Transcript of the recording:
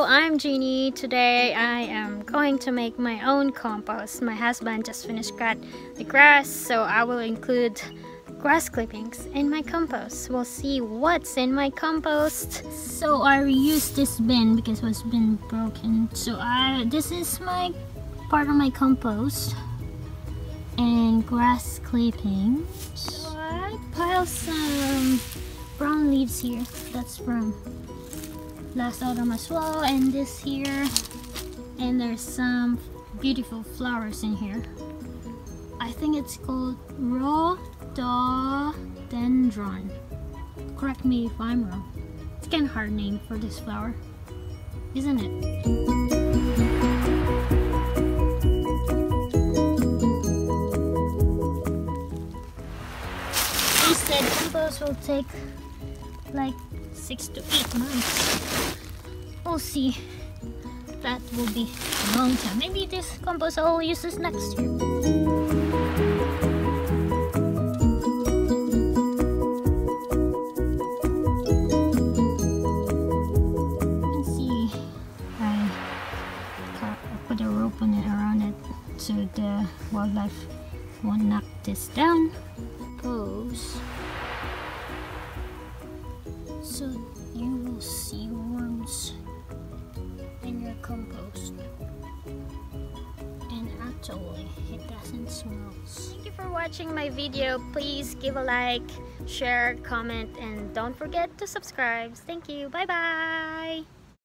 Hello, I'm Jeannie. Today I am going to make my own compost. My husband just finished cut the grass, so I will include grass clippings in my compost. We'll see what's in my compost. So I reused this bin because it was been broken. So I this is my part of my compost and grass clippings. So I pile some brown leaves here. That's from last autumn as well and this here. And there's some beautiful flowers in here. I think it's called rhododendron. Correct me if I'm wrong. It's kind of hard name for this flower isn't it? Said compost will take like six to eight months. We'll see. That will be a long time. Maybe this compost I'll use this next year. see, I put a rope on it around it so the wildlife won't knock this down. Pose so you will see worms in your compost. And actually it doesn't smell thank you for watching my video. Please give a like share comment and don't forget to subscribe. Thank you. Bye bye